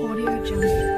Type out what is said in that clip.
Audio Jungle.